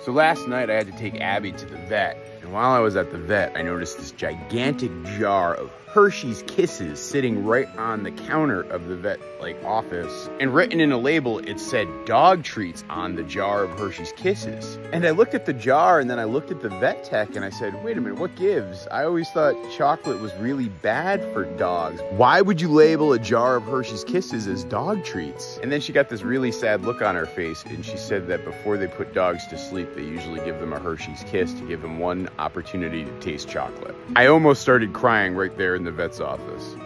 So last night I had to take Abby to the vet. And while I was at the vet, I noticed this gigantic jar of Hershey's Kisses sitting right on the counter of the vet like office. And written in a label, it said dog treats on the jar of Hershey's Kisses. And I looked at the jar and then I looked at the vet tech and I said, wait a minute, what gives? I always thought chocolate was really bad for dogs. Why would you label a jar of Hershey's Kisses as dog treats? And then she got this really sad look on her face and she said that before they put dogs to sleep, they usually give them a Hershey's Kiss to give them one opportunity to taste chocolate. I almost started crying right there in the vet's office.